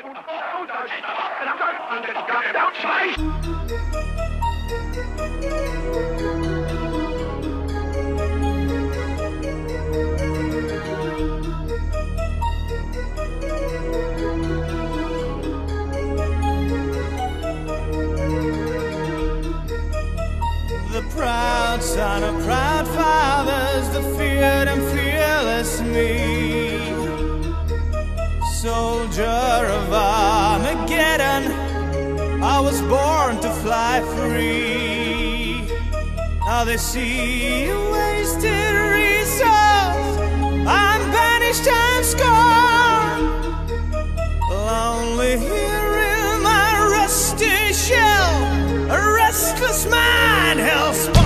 The proud son of proud fathers, the feared and fearless me soldier of Armageddon. I was born to fly free. Now they see a wasted resource. I'm banished and scorned. Lonely here in my rusty shell, a restless mind held.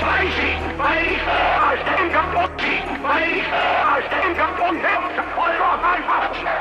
Schweigen, weil ich aus dem Kampf, weil ich aus dem Kampf und Herzen voller Einfachheit.